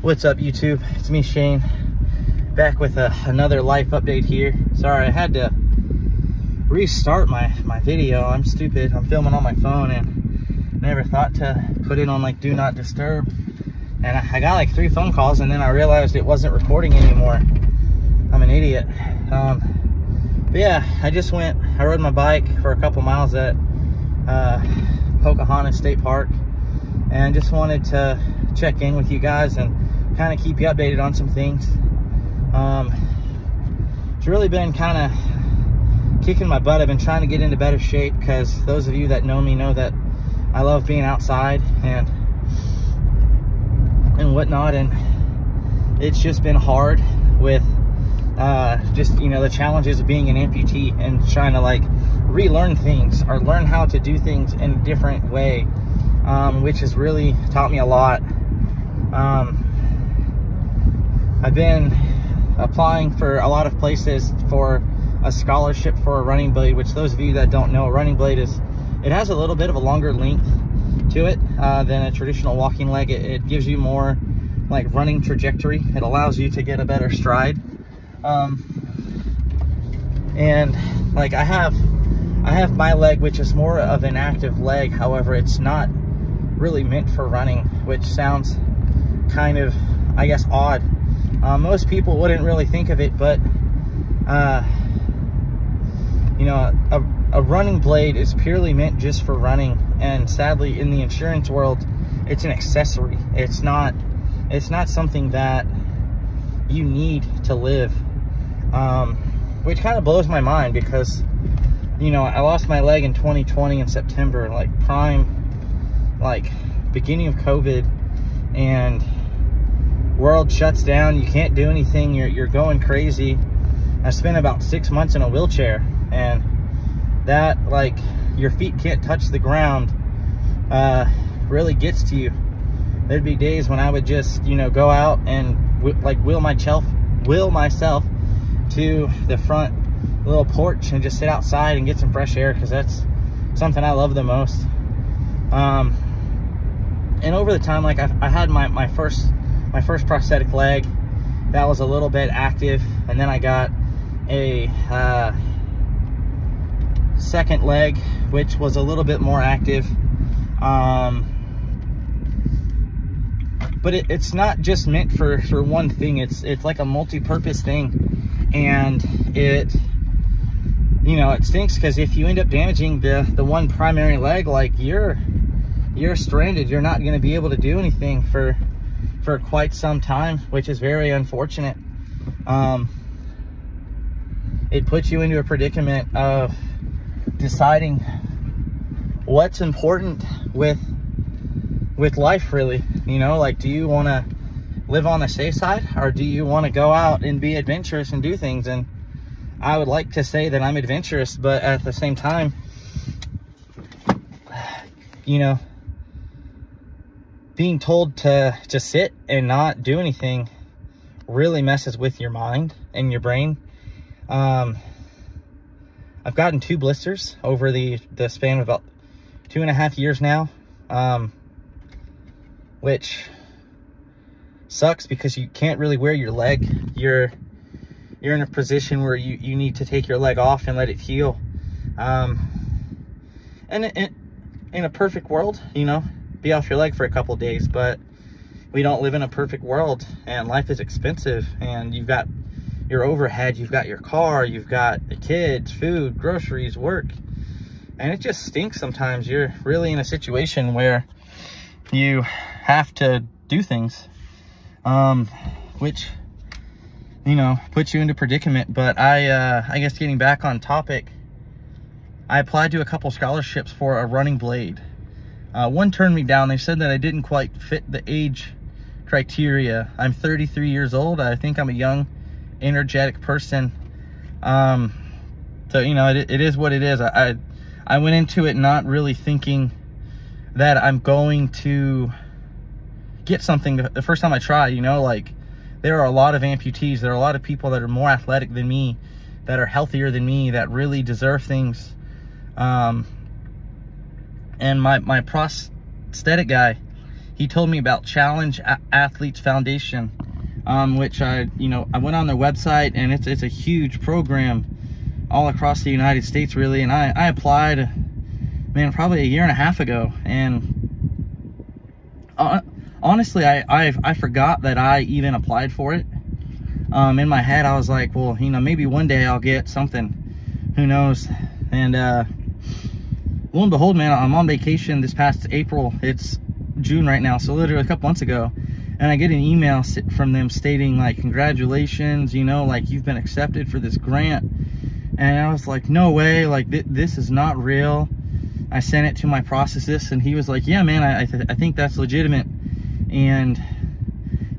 What's up YouTube? It's me Shane back with a, another life update here. Sorry, I had to restart my, my video. I'm stupid. I'm filming on my phone and never thought to put it on like do not disturb. And I, I got like three phone calls and then I realized it wasn't recording anymore. I'm an idiot. Um, but yeah, I just went, I rode my bike for a couple miles at uh, Pocahontas State Park and just wanted to check in with you guys and kind of keep you updated on some things. Um, it's really been kind of kicking my butt. I've been trying to get into better shape because those of you that know me know that I love being outside and and whatnot. And it's just been hard with uh, just, you know, the challenges of being an amputee and trying to like relearn things or learn how to do things in a different way, um, which has really taught me a lot. Um, I've been applying for a lot of places for a scholarship for a running blade, which those of you that don't know, a running blade is, it has a little bit of a longer length to it uh, than a traditional walking leg. It, it, gives you more like running trajectory. It allows you to get a better stride. Um, and like I have, I have my leg, which is more of an active leg. However, it's not really meant for running, which sounds kind of, I guess, odd. Uh, most people wouldn't really think of it, but uh, you know, a, a running blade is purely meant just for running. And sadly, in the insurance world, it's an accessory. It's not, it's not something that you need to live. Um, which kind of blows my mind because, you know, I lost my leg in 2020 in September, like prime, like beginning of COVID and world shuts down. You can't do anything. You're, you're going crazy. I spent about six months in a wheelchair and that like your feet can't touch the ground uh, really gets to you. There'd be days when I would just, you know, go out and like wheel myself, wheel myself to the front little porch and just sit outside and get some fresh air because that's something I love the most. Um, and over the time, like I, I had my, my first, my first prosthetic leg that was a little bit active and then I got a, uh, second leg, which was a little bit more active. Um, but it, it's not just meant for, for one thing. It's, it's like a multi-purpose thing. And it, you know, it stinks because if you end up damaging the, the one primary leg, like you're, you're stranded. You're not going to be able to do anything for, for quite some time, which is very unfortunate. Um, it puts you into a predicament of deciding what's important with with life really you know like do you want to live on the safe side or do you want to go out and be adventurous and do things and i would like to say that i'm adventurous but at the same time you know being told to to sit and not do anything really messes with your mind and your brain um I've gotten two blisters over the, the span of about two and a half years now, um, which sucks because you can't really wear your leg. You're you're in a position where you, you need to take your leg off and let it heal. Um, and in, in a perfect world, you know, be off your leg for a couple days, but we don't live in a perfect world and life is expensive and you've got your overhead, you've got your car, you've got the kids, food, groceries, work. And it just stinks sometimes. You're really in a situation where you have to do things, um, which, you know, puts you into predicament. But I, uh, I guess getting back on topic, I applied to a couple scholarships for a running blade. Uh, one turned me down. They said that I didn't quite fit the age criteria. I'm 33 years old. I think I'm a young energetic person. Um, so, you know, it, it is what it is. I, I, I went into it not really thinking that I'm going to get something the first time I try, you know, like there are a lot of amputees. There are a lot of people that are more athletic than me, that are healthier than me, that really deserve things. Um, and my, my prosthetic guy, he told me about Challenged Athletes Foundation, um, which I, you know, I went on their website and it's, it's a huge program all across the United States really. And I, I applied, man, probably a year and a half ago. And uh, honestly, I, I, I forgot that I even applied for it. Um, in my head, I was like, well, you know, maybe one day I'll get something, who knows? And, uh, lo and behold, man, I'm on vacation this past April. It's June right now, so literally a couple months ago. And I get an email from them stating like, congratulations, you know, like you've been accepted for this grant. And I was like, no way, like th this is not real. I sent it to my prosthetist and he was like, yeah, man, I, th I think that's legitimate. And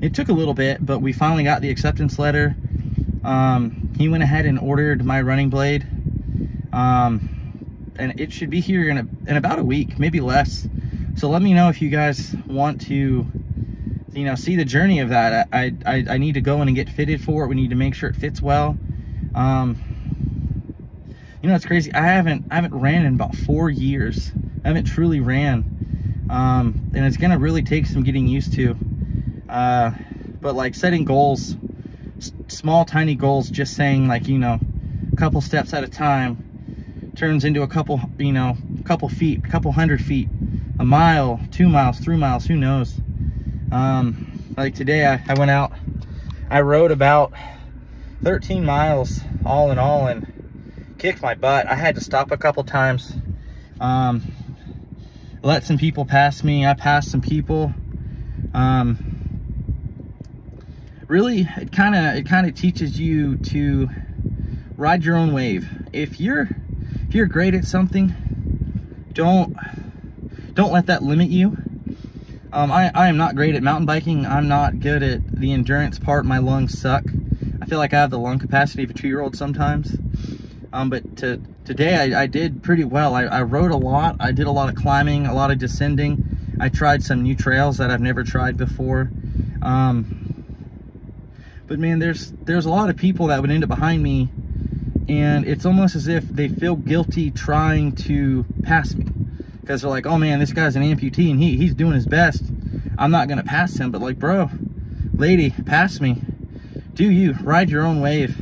it took a little bit, but we finally got the acceptance letter. Um, he went ahead and ordered my running blade. Um, and it should be here in, a, in about a week, maybe less. So let me know if you guys want to, you know, see the journey of that. I, I, I need to go in and get fitted for it. We need to make sure it fits well. Um, you know, it's crazy. I haven't, I haven't ran in about four years. I haven't truly ran. Um, and it's going to really take some getting used to. Uh, but like setting goals, small, tiny goals, just saying like, you know, a couple steps at a time turns into a couple, you know, a couple feet, a couple hundred feet, a mile, two miles, three miles, who knows. Um, like today I, I went out, I rode about 13 miles all in all and kicked my butt. I had to stop a couple times. Um, let some people pass me. I passed some people. Um, really, it kind of it kind of teaches you to ride your own wave. If you're if you're great at something, don't don't let that limit you. Um, I, I am not great at mountain biking. I'm not good at the endurance part. My lungs suck. I feel like I have the lung capacity of a two-year-old sometimes. Um, but to, today I, I, did pretty well. I, I rode a lot. I did a lot of climbing, a lot of descending. I tried some new trails that I've never tried before. Um, but man, there's there's a lot of people that would end up behind me and it's almost as if they feel guilty trying to pass me. Because they're like oh man this guy's an amputee and he, he's doing his best. I'm not gonna pass him. But like bro lady pass me. Do you. Ride your own wave.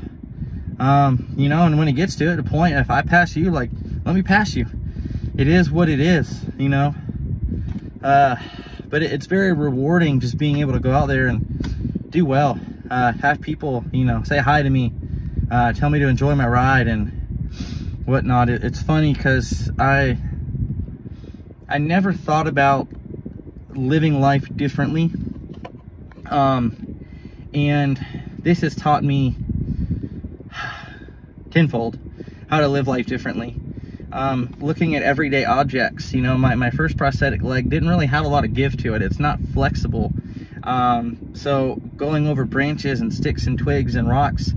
Um you know and when it gets to it a point if i pass you like let me pass you. It is what it is you know? Uh but it, it's very rewarding just being able to go out there and do well. Uh have people you know say hi to me uh, tell me to enjoy my ride and whatnot. It, it's funny because I I never thought about living life differently. Um, and this has taught me tenfold how to live life differently. Um, looking at everyday objects, you know, my, my first prosthetic leg didn't really have a lot of give to it. It's not flexible. Um, so going over branches and sticks and twigs and rocks,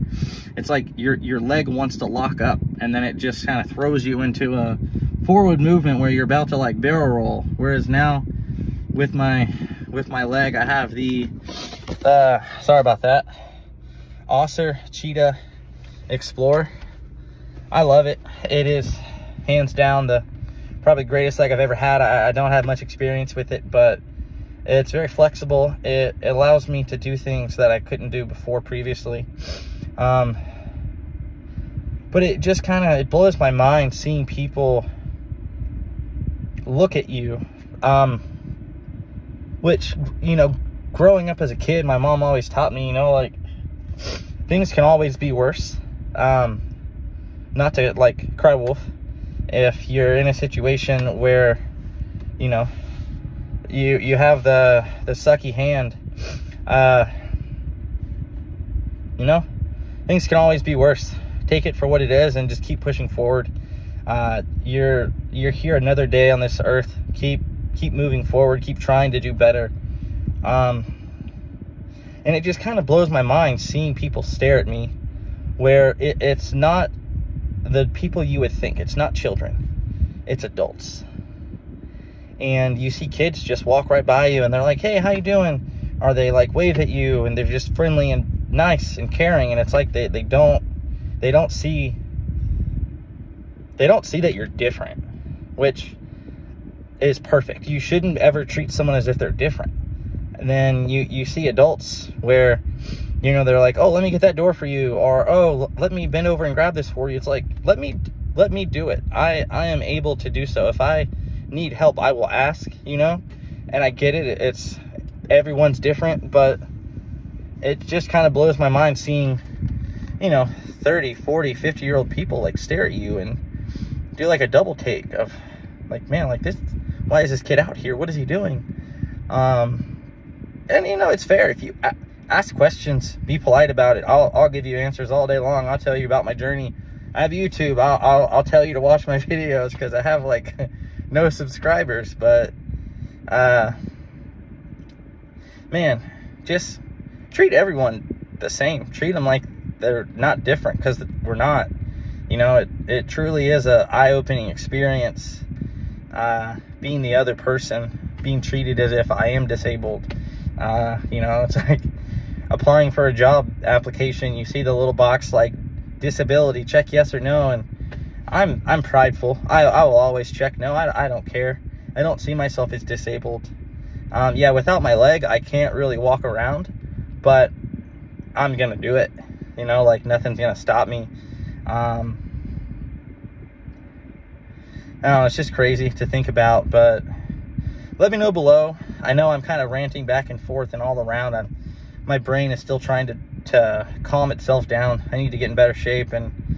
it's like your, your leg wants to lock up and then it just kind of throws you into a forward movement where you're about to like barrel roll. Whereas now with my, with my leg, I have the, uh, sorry about that, Össur Cheetah Explorer. I love it. It is hands down the probably greatest leg I've ever had. I, I don't have much experience with it, but it's very flexible. It, allows me to do things that I couldn't do before previously. Um, but it just kind of, it blows my mind seeing people look at you. Um, which, you know, growing up as a kid, my mom always taught me, you know, like, things can always be worse. Um, not to, like, cry wolf. If you're in a situation where, you know, you you have the the sucky hand. Uh you know things can always be worse. Take it for what it is and just keep pushing forward. Uh you're you're here another day on this earth. Keep keep moving forward. Keep trying to do better. Um and it just kind of blows my mind seeing people stare at me where it, it's not the people you would think. It's not children. It's adults and you see kids just walk right by you and they're like, hey, how you doing? Or they like wave at you and they're just friendly and nice and caring. And it's like they, they don't, they don't see, they don't see that you're different, which is perfect. You shouldn't ever treat someone as if they're different. And then you, you see adults where, you know, they're like, oh, let me get that door for you. Or, oh, let me bend over and grab this for you. It's like, let me, let me do it. I, I am able to do so. If I need help, I will ask, you know, and I get it. It's, everyone's different, but it just kind of blows my mind seeing, you know, 30, 40, 50 year old people like stare at you and do like a double take of like, man, like this, why is this kid out here? What is he doing? Um, and you know, it's fair if you ask questions, be polite about it. I'll, I'll give you answers all day long. I'll tell you about my journey. I have YouTube. I'll, I'll, I'll tell you to watch my videos because I have like no subscribers, but, uh, man, just treat everyone the same. Treat them like they're not different because we're not. You know, it, it truly is a eye-opening experience uh, being the other person, being treated as if I am disabled. Uh, you know, it's like applying for a job application. You see the little box like disability, check yes or no, and I'm I'm prideful. I, I will always check no. I, I don't care. I don't see myself as disabled. Um, yeah, without my leg, I can't really walk around, but I'm gonna do it. You know, like nothing's gonna stop me. Um, I don't know, it's just crazy to think about, but let me know below. I know I'm kind of ranting back and forth and all around. I'm, my brain is still trying to, to calm itself down. I need to get in better shape and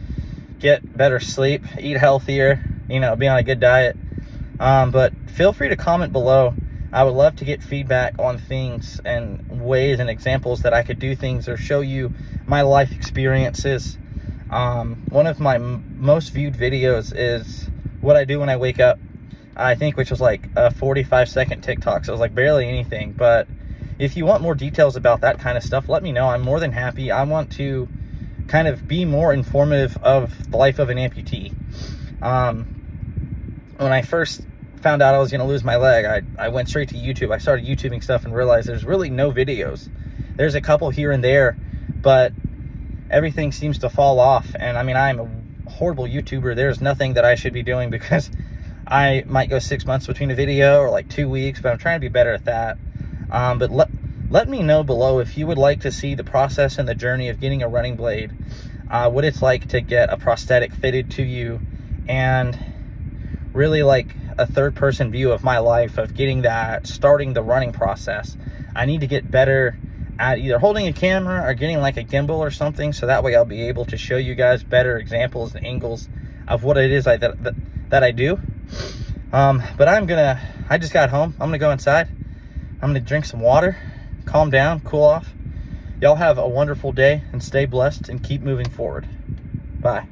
get better sleep, eat healthier, you know, be on a good diet. Um, but feel free to comment below I would love to get feedback on things and ways and examples that I could do things or show you my life experiences. Um, one of my most viewed videos is what I do when I wake up. I think which was like a 45 second TikTok. So it was like barely anything. But if you want more details about that kind of stuff, let me know. I'm more than happy. I want to kind of be more informative of the life of an amputee. Um, when I first found out I was going to lose my leg, I, I went straight to YouTube. I started YouTubing stuff and realized there's really no videos. There's a couple here and there, but everything seems to fall off. And I mean, I'm a horrible YouTuber. There's nothing that I should be doing because I might go six months between a video or like two weeks, but I'm trying to be better at that. Um, but let, let me know below if you would like to see the process and the journey of getting a running blade, uh, what it's like to get a prosthetic fitted to you, and really like a third person view of my life of getting that starting the running process. I need to get better at either holding a camera or getting like a gimbal or something so that way i'll be able to show you guys better examples and angles of what it is I, that, that, i do. Um, but i'm gonna i just got home. I'm gonna go inside. I'm gonna drink some water calm down cool off. Y'all have a wonderful day and stay blessed and keep moving forward. Bye